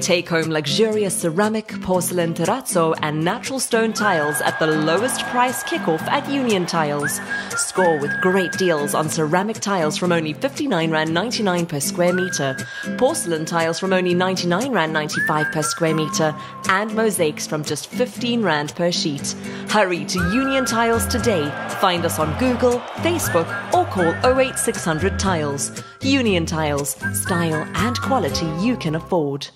Take home luxurious ceramic, porcelain, terrazzo, and natural stone tiles at the lowest price kickoff at Union Tiles. Score with great deals on ceramic tiles from only 59 Rand 99 per square meter, porcelain tiles from only 99 Rand 95 per square meter, and mosaics from just 15 Rand per sheet. Hurry to Union Tiles today. Find us on Google, Facebook, or call 08600 Tiles. Union Tiles, style and quality you can afford.